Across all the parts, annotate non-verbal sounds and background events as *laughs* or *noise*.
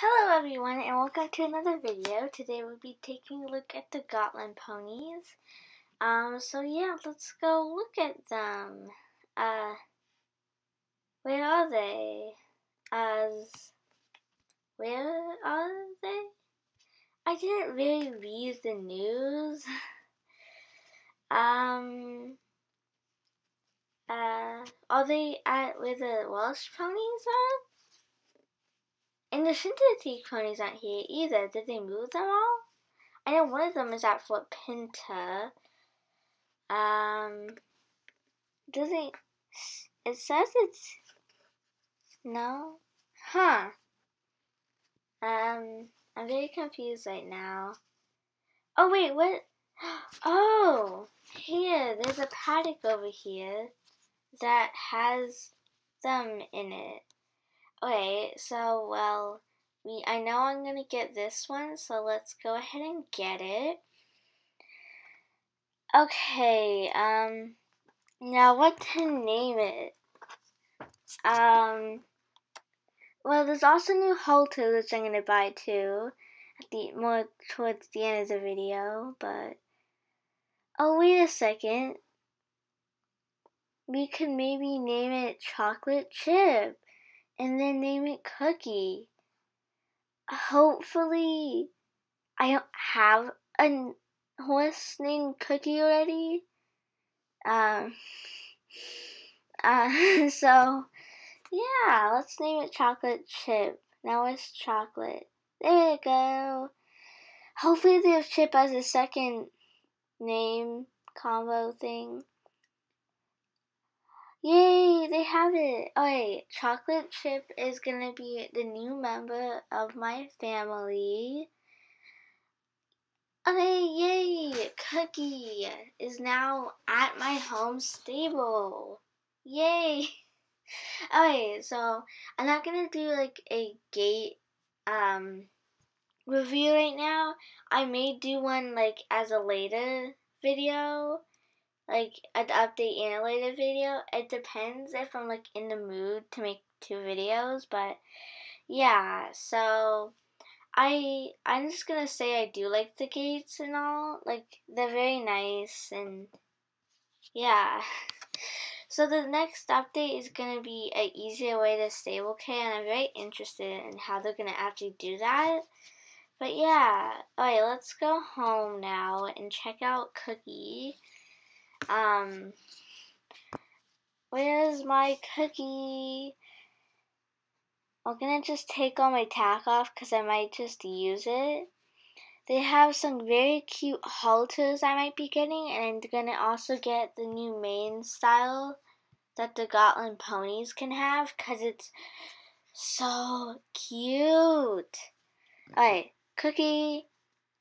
Hello everyone and welcome to another video. Today we'll be taking a look at the Gotland ponies. Um, so yeah, let's go look at them. Uh, where are they? As, where are they? I didn't really read the news. *laughs* um, uh, are they at where the Welsh ponies are? And the Cintiq ponies aren't here either. Did they move them all? I know one of them is at Fort Pinta. Um, does it? It says it's no, huh? Um, I'm very confused right now. Oh wait, what? *gasps* Oh, here, there's a paddock over here that has them in it. Okay, so, well, we I know I'm going to get this one, so let's go ahead and get it. Okay, um, now what to name it? Um, well, there's also new halter which I'm to buy too, at the, more towards the end of the video, but, oh, wait a second. We could maybe name it Chocolate Chip and then name it Cookie. Hopefully, I don't have a horse named Cookie already. Um, *laughs* uh, *laughs* so, yeah, let's name it Chocolate Chip. Now it's chocolate. There we go. Hopefully, they have Chip as a second name combo thing. Have it. Okay, Chocolate Chip is gonna be the new member of my family. Okay, yay! Cookie is now at my home stable. Yay! *laughs* Okay, so I'm not gonna do like a gait um review right now. I may do one like as a later video like an update and a later video. It depends if I'm like in the mood to make two videos, but yeah, so I I'm just gonna say I do like the gaits and all. Like they're very nice and yeah. *laughs* So the next update is gonna be an easier way to stable K and I'm very interested in how they're gonna actually do that. But yeah, alright, let's go home now and check out Cookie. Um, where's my cookie? I'm gonna just take all my tack off because I might just use it. They have some very cute halters I might be getting, and I'm gonna also get the new mane style that the Gotland ponies can have because it's so cute. Alright, Cookie,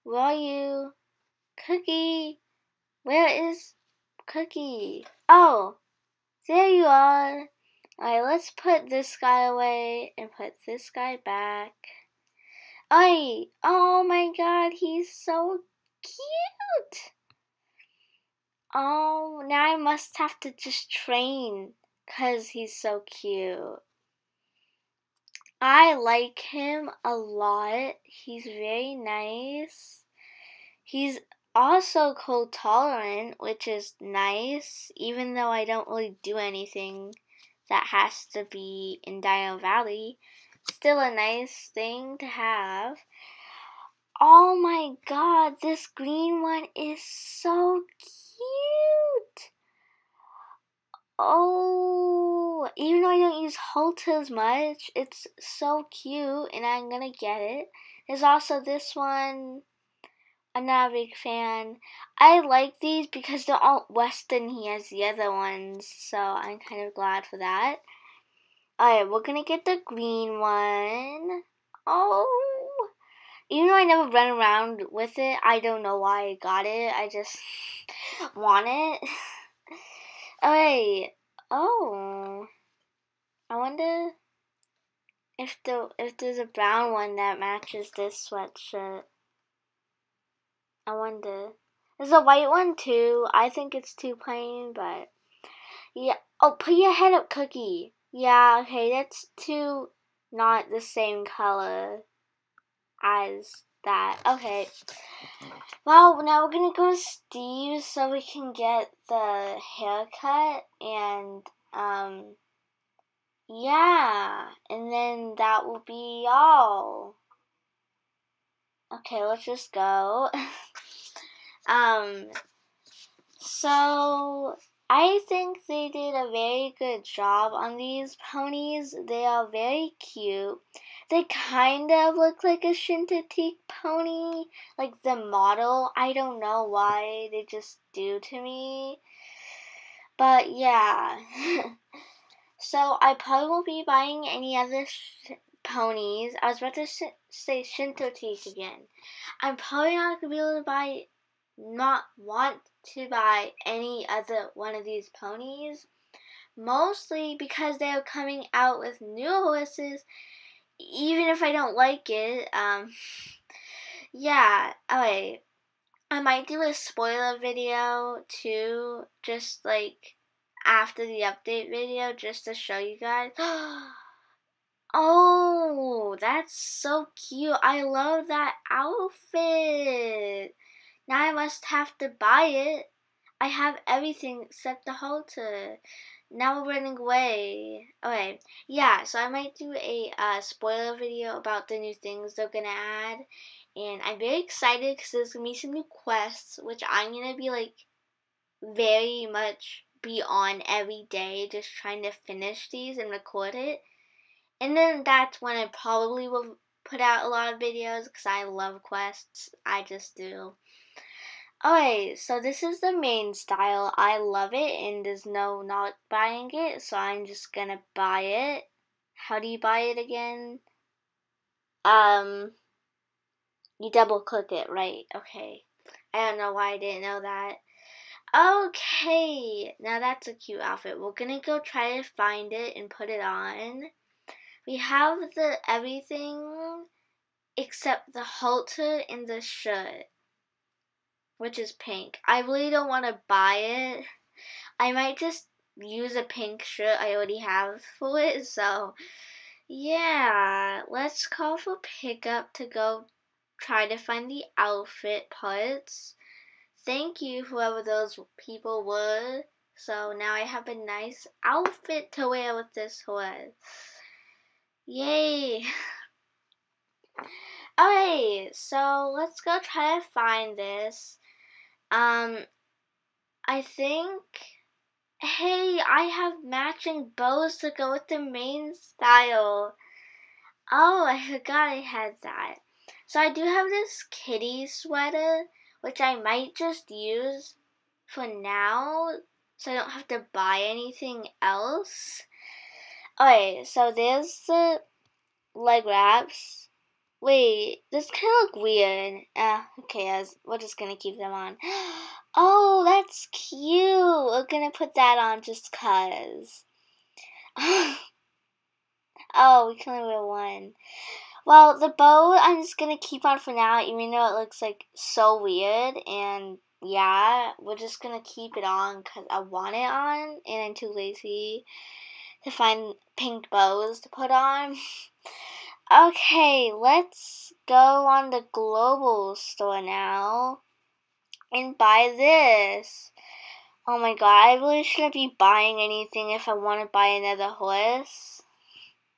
where are you? Cookie, where is cookie. Oh, there you are. Alright, let's put this guy away and put this guy back. Alright, oh my god, he's so cute. Oh, now I must have to just train because he's so cute. I like him a lot. He's very nice. He's also cold tolerant, which is nice, even though I don't really do anything that has to be in Dino Valley. Still a nice thing to have. Oh my god, this green one is so cute. Oh, even though I don't use halters much, it's so cute and I'm gonna get it. There's also this one I'm not a big fan. I like these because they're all Western here as the other ones, so I'm kind of glad for that. Alright, we're gonna get the green one. Oh! Even though I never run around with it, I don't know why I got it. I just *laughs* want it. *laughs* Alright. Oh. I wonder if the if there's a brown one that matches this sweatshirt. I wonder. There's a white one too. I think it's too plain, but yeah. Oh, put your head up, Cookie. Yeah, okay, that's too not the same color. as that. Okay. Well, now we're gonna go to Steve so we can get the haircut and um yeah, and then that will be all. Okay, let's just go. *laughs* um so I think they did a very good job on these ponies. They are very cute. They kind of look like a Shintatique pony, like the model. I don't know why they just do to me. But yeah. *laughs* so I probably won't be buying any other sh- ponies. I was about to sh- say Shintatique again. I'm probably not going to be able to buy, not want to buy any other one of these ponies. Mostly because they are coming out with new horses even if I don't like it, um, *laughs* yeah, okay. I might do a spoiler video too, just like after the update video, just to show you guys. *gasps* oh, that's so cute. I love that outfit. Now I must have to buy it. I have everything except the halter now we're running away. Okay, yeah, so I might do a uh, spoiler video about the new things they're gonna add. And I'm very excited because there's gonna be some new quests, which I'm gonna be like very much be on every day, just trying to finish these and record it. And then that's when I probably will put out a lot of videos because I love quests. I just do. Okay, so this is the mane style. I love it and there's no not buying it, so I'm just gonna buy it. How do you buy it again? Um, you double click it, right? Okay. I don't know why I didn't know that. Okay, now that's a cute outfit. We're gonna go try to find it and put it on. We have the everything except the halter and the shirt which is pink. I really don't want to buy it. I might just use a pink shirt I already have for it. So, yeah, let's call for pickup to go try to find the outfit parts. Thank you, whoever those people were. So now I have a nice outfit to wear with this horse. Yay! *laughs* Okay, so let's go try to find this. Um, I think. Hey, I have matching bows to go with the mane style. Oh, I forgot I had that. So I do have this kitty sweater, which I might just use for now, so I don't have to buy anything else. Okay, so there's the leg wraps. Wait, this kind of look weird. Ah, okay, as we're just gonna keep them on. *gasps* Oh, that's cute. We're gonna put that on just cause. *laughs* oh, we can only wear one. Well, the bow I'm just gonna keep on for now, even though it looks like so weird. And yeah, we're just gonna keep it on because I want it on, and I'm too lazy to find pink bows to put on. *laughs* Okay, let's go on the global store now and buy this. Oh my god, I really shouldn't be buying anything if I want to buy another horse.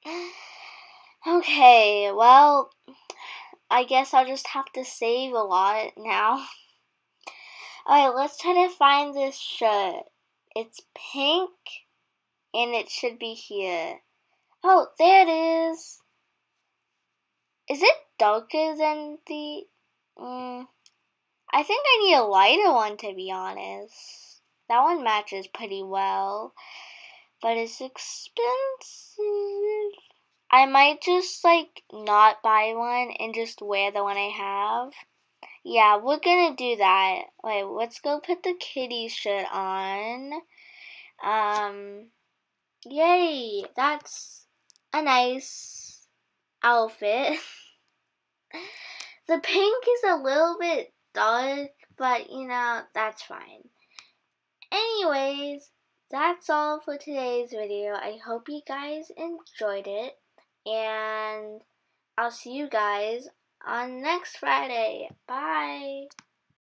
*sighs* Okay, well, I guess I'll just have to save a lot now. *laughs* Alright, let's try to find this shirt. It's pink and it should be here. Oh, there it is. Is it darker than the... Mm, I think I need a lighter one to be honest. That one matches pretty well. But it's expensive. I might just like not buy one and just wear the one I have. Yeah, we're gonna do that. Wait, let's go put the kitty shirt on. Um, yay, that's a nice outfit. The pink is a little bit dark, but you know, that's fine. Anyways, that's all for today's video. I hope you guys enjoyed it, and I'll see you guys on next Friday. Bye.